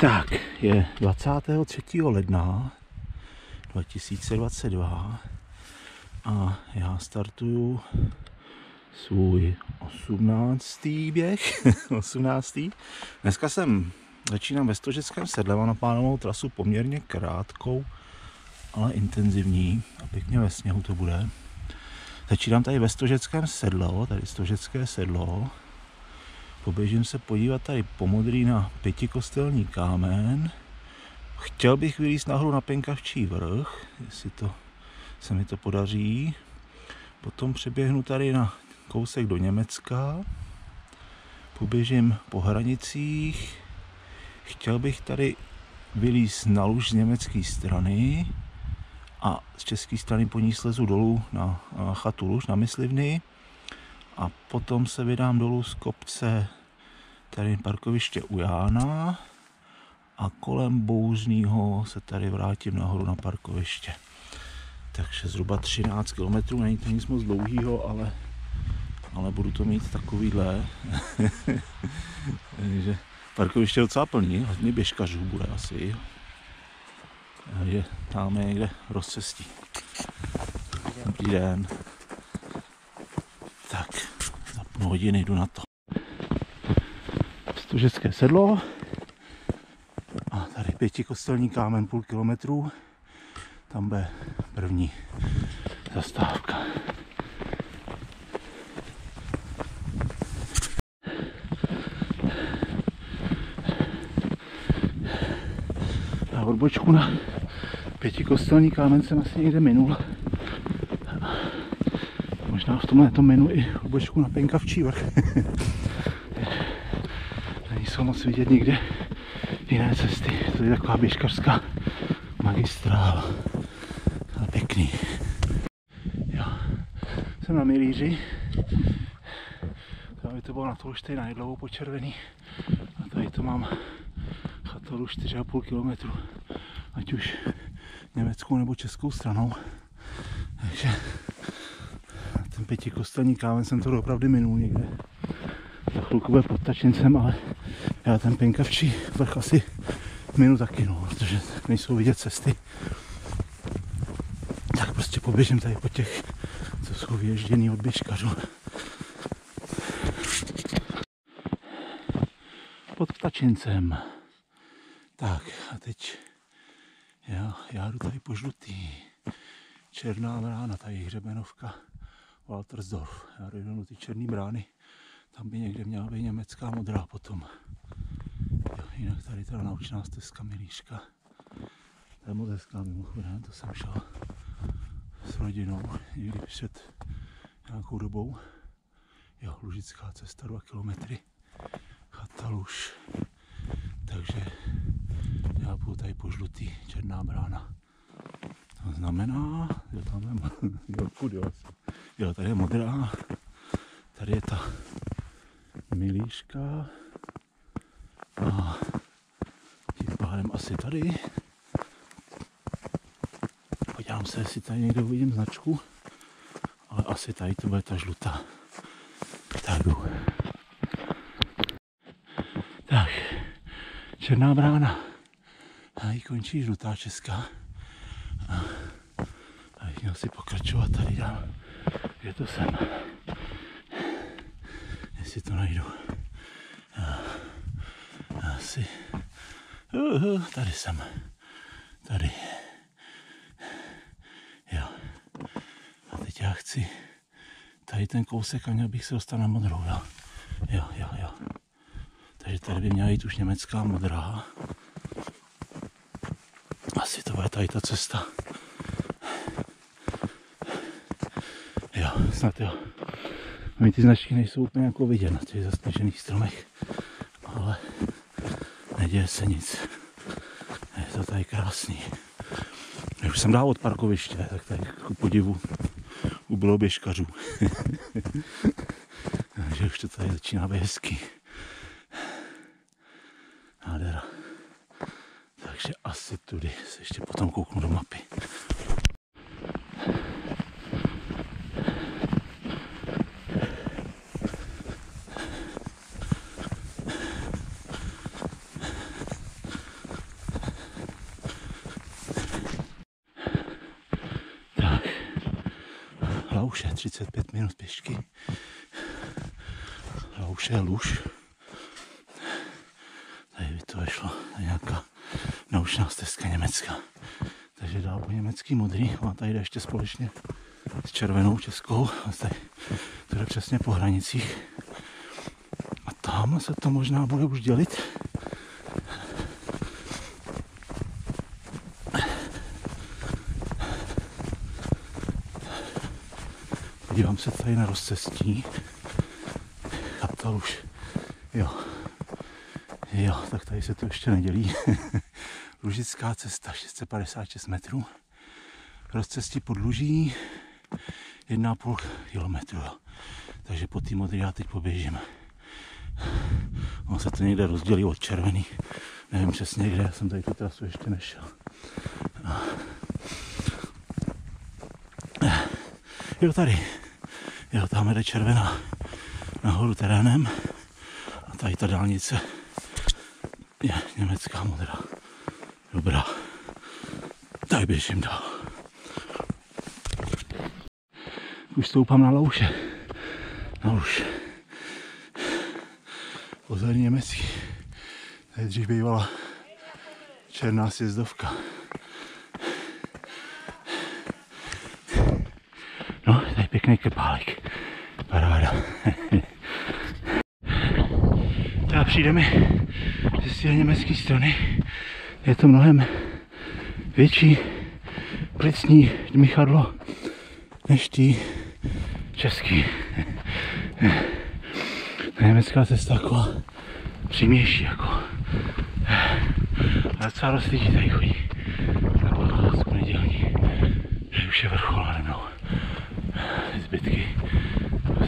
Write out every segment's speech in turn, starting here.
Tak, je 23. ledna 2022 a já startuju svůj 18. běh. 18. Dneska jsem začínám ve Stožeckém sedle, mám naplánovanou trasu poměrně krátkou, ale intenzivní a pěkně ve sněhu to bude. Začínám tady ve Stožeckém sedlo, tady Stožecké sedlo. Poběžím se podívat tady po modrý na pětikostelní kámen. Chtěl bych vylíst nahoru na Penkavčí vrch, jestli to se mi to podaří. Potom přeběhnu tady na kousek do Německa. Poběžím po hranicích. Chtěl bych tady vylíst na luž z německé strany a z české strany po ní slezu dolů na chatu luž, na myslivny a potom se vydám dolů z kopce tady parkoviště u Jána a kolem Bouzního se tady vrátím nahoru na parkoviště. Takže zhruba 13 km, není to nic moc dlouhýho, ale, ale budu to mít takovýhle. Takže parkoviště je docela plný, hodně běžkařů bude asi. Takže tam je někde rozcestí. Dobrý den. Tak, za hodiny jdu na to. Stožecké sedlo. A tady pětikostelní kámen půl kilometru. Tam bude první zastávka. A odbočku na pětikostelní kámen jsem asi někde minul. Možná v tomhle to menu i odbočku na Penkavčí vrch. Nejsou moc vidět nikde jiné cesty. To je taková běžkařská magistrál. Ale pěkný. Jo. Jsem na Milíři. Tady to bylo na to už tady na Jedlovou počervený. A tady to mám chatoru 4,5 km. Ať už německou nebo českou stranou. Takže pětikostelní kámen jsem to opravdu minul někde. Za chvilku bude pod tačincem, ale já ten penkavčí vrch asi minu taky, no, protože nejsou vidět cesty. Tak prostě poběžím tady po těch, co jsou vyježděný od běžkařů. Pod tačincem. Tak a teď já, já jdu tady po žlutý. Černá brána, tady hřebenovka Waltersdorf. Já jdu ty černé brány. Tam by někde měla být německá modrá potom. Jo, jinak tady teda naučná stezka Milíška. To je moc hezká mimochodem, to jsem šel s rodinou někdy před nějakou dobou. Jo, Lužická cesta, 2 kilometry. Chata Luž. Takže já budu tady po žlutý, černá brána. To znamená, že tam je, jo, kudy asi. Jo, tady je modrá, tady je ta milíška a tím pádem asi tady. Podívám se, jestli tady někde uvidím značku, ale asi tady to bude ta žlutá. Tak jdu. Tak, černá brána. A jí končí žlutá česká. A, a měl si pokračovat tady dál. Kde to jsem? Jestli to najdu. Asi. Uh, uh, tady jsem. Tady. Jo. A teď já chci tady ten kousek a měl bych se dostat na modrou, jo. Jo, jo, jo. Takže tady by měla jít už německá modrá. Asi to bude tady ta cesta. Jo, snad jo. My ty značky nejsou úplně jako vidět na těch zasněžených stromech, ale neděje se nic. Je to tady krásný. Já už jsem dál od parkoviště, tak tady ku podivu ubylo běžkařů. Takže už to tady začíná být hezky. Nádhera. Takže asi tudy se ještě potom kouknu do mapy. 35 minut pěšky. Louše je Luš. Tady by to vyšlo. Nějaká naučná stezka německá. Takže dál po německý modrý. A tady jde ještě společně s červenou českou. A tady to jde přesně po hranicích. A tam se to možná bude už dělit. Podívám se tady na rozcestí. A to už, jo. Jo, tak tady se to ještě nedělí. Lužická cesta 656 metrů. Rozcestí pod Luží 1,5 kilometru. Takže po té modré já teď poběžím. On se to někde rozdělí od červený. Nevím přesně kde, já jsem tady tu trasu ještě nešel. Jo, tady. Jo, tam jde červená nahoru terénem. A tady ta dálnice je německá modrá. Dobrá. Tak běžím dál. Už stoupám na louše. Na louše. Pozor německý. Tady dřív bývala černá sjezdovka. No, tady pěkný kepálek. Paráda. A přijde mi z té německé strany. Je to mnohem větší plicní dmichadlo než ty český. Ta německá cesta taková přímější jako. A docela dost lidí tady chodí. Na podcházku nedělní. Že už je vrchol nade mnou.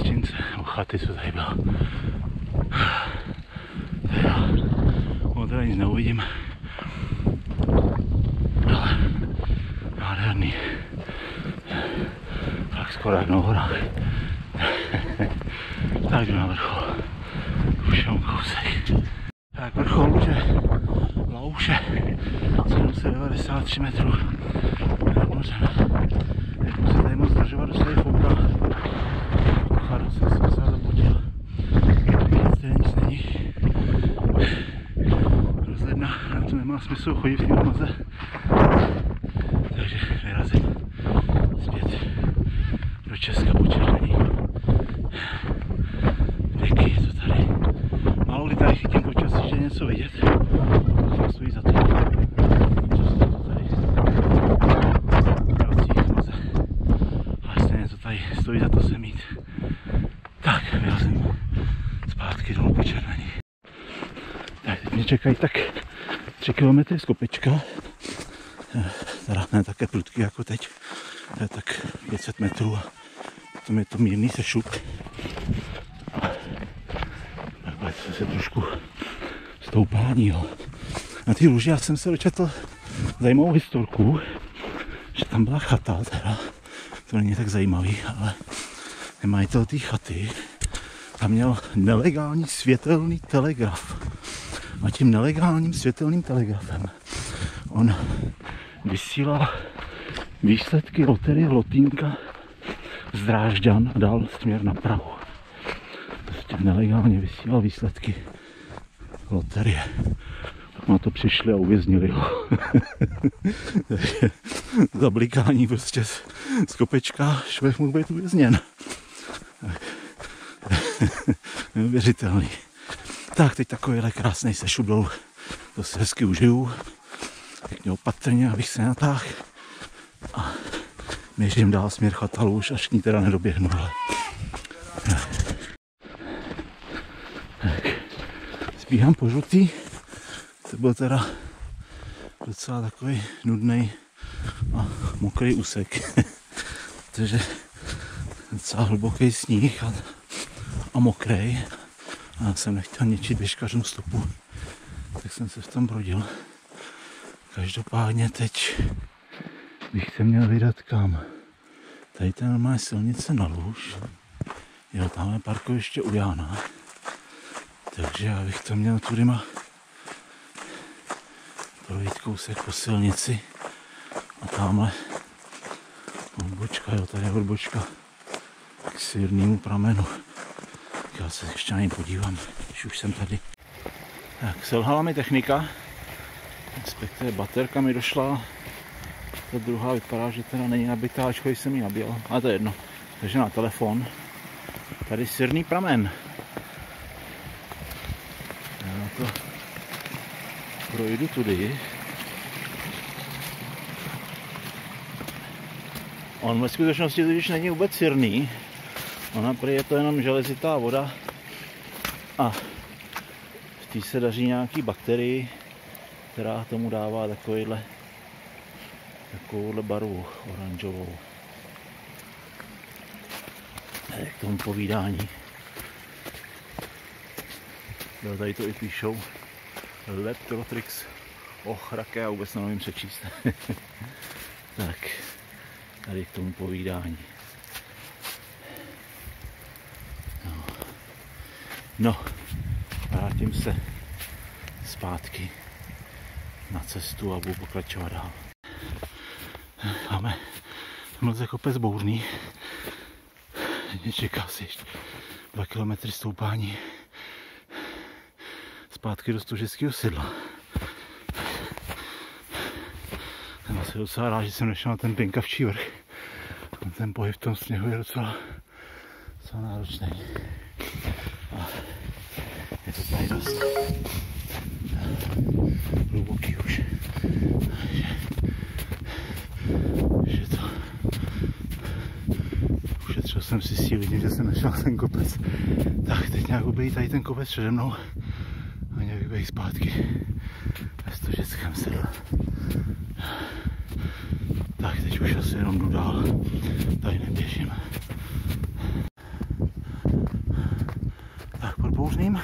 Hostince, u chaty, co tady byla. Teda nic neuvidím. Ale nádherný. Tak skoro jak na horách. tak jdu na vrchol. Už jenom kousek. Tak vrchol Luže, Louše, 793 metrů nad mořem. Nebudu se tady moc zdržovat, dost tady fouká. Chadu se. Víc tady nic není. Rozhledna, na to nemá smysl chodit v té maze. Takže vyrazím zpět do Česka po červení. Pěkný je to tady. Málo kdy tady chytím počasí, že je něco vidět. Fakt stojí za to. Často to tady prací maze. Ale stejně to tady stojí za to se mít. Tak, vyrazím zpátky dolů po červení. Tak, teď mě čekají tak 3 km z kopečka. Teda ne také prudký jako teď. Je tak 500 metrů a potom je to mírný sešup. Takhle to se trošku stoupání. Jo. Na té lůži já jsem se dočetl zajímavou historku, že tam byla chata, teda to není tak zajímavý, ale majitel té chaty tam měl nelegální světelný telegraf. A tím nelegálním světelným telegrafem on vysílal výsledky loterie Lotínka z Drážďan a dal směr na Prahu. Prostě nelegálně vysílal výsledky loterie. Pak na to přišli a uvěznili ho. Takže za blikání prostě z, z kopečka člověk mohl být uvězněn. Tak. Neuvěřitelný. Tak, teď takovýhle krásný sešup dolů. To se hezky užiju. Pěkně opatrně, abych se natáhl. A běžím dál směr chatalu, už až k ní teda nedoběhnu, ale... Tak. Zbíhám po žlutý. To byl teda docela takový nudný a mokrý úsek. Protože docela hluboký sníh a, a mokrý. A jsem nechtěl ničit běžkařům stopu, tak jsem se v tom brodil. Každopádně teď bych se měl vydat kam. Tady ten má silnice na lůž. Jo, tam je parkoviště u Jána. Takže já bych to měl tudyma projít kousek po silnici. A tamhle odbočka, jo, tady je odbočka k sírnému pramenu. Já se ještě na podívám, když už jsem tady. Tak, selhala mi technika, respektive baterka mi došla. Ta druhá vypadá, že teda není nabitá, ačkoliv jsem ji nabíjel, ale to je jedno. Takže na telefon. Tady sirný pramen. Já to projdu tudy. On ve skutečnosti totiž není vůbec sirný. Ona prý je to jenom železitá voda a v té se daří nějaký bakterii, která tomu dává takovýhle takovouhle barvu oranžovou. K tomu povídání. Jo, tady to i píšou. Leptotrix ochraké, já vůbec nevím přečíst. tak, tady k tomu povídání. No, vrátím se zpátky na cestu a budu pokračovat dál. Máme moc kopec bouřný. Čeká si ještě dva kilometry stoupání zpátky do Stožického sedla. Jsem asi docela rád, že jsem nešel na ten pinkavčí vrch. Ten pohyb v tom sněhu je docela, docela náročný. A je to tady dost hluboký už. Že to ušetřil jsem si síly, že jsem našel ten kopec. Tak teď nějak obejít tady ten kopec přede mnou a nějak vybejít zpátky ve stožickém sedle. Tak teď už asi jenom jdu dál, tady neběžím. Pod Bouřným,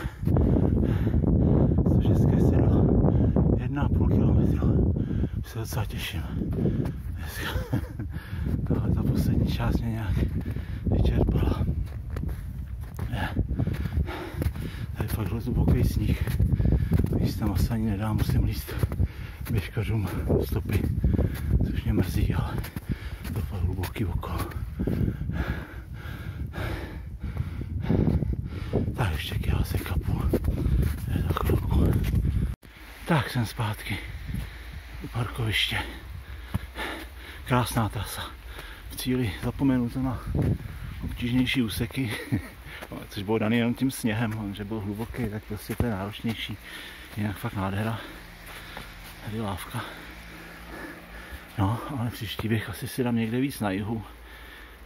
stožické sedlo, 1,5 kilometru. Se docela těším. Dneska tohle ta poslední část mě nějak vyčerpala. Tady fakt hluboký sníh. Když tam asi ani nedá, musím líst běžkařům stopy, což mě mrzí, ale to fakt hluboký okolo. Tak ještě já se kapu. Tak jsem zpátky u parkoviště. Krásná trasa. V cíli zapomenu to na obtížnější úseky, což bylo daný jenom tím sněhem, že byl hluboký, tak prostě to je náročnější. Jinak fakt nádhera. Tady lávka. No, ale příští bych asi si dám někde víc na jihu.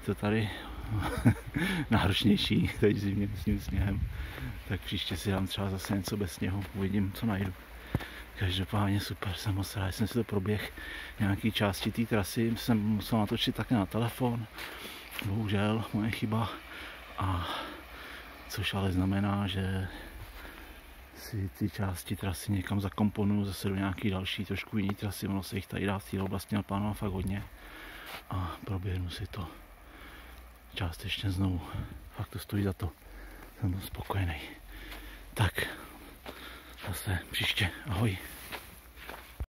To tady náročnější, teď zimně s tím sněhem. Tak příště si dám třeba zase něco bez sněhu, uvidím, co najdu. Každopádně super, jsem moc rád, jsem si to proběh nějaký části té trasy, jsem musel natočit také na telefon, bohužel, moje chyba. A což ale znamená, že si ty části trasy někam zakomponuju zase do nějaký další, trošku jiný trasy, ono se jich tady dá v té oblasti naplánovat fakt hodně. A proběhnu si to částečně znovu. Fakt to stojí za to. Jsem spokojený. Tak, zase příště. Ahoj.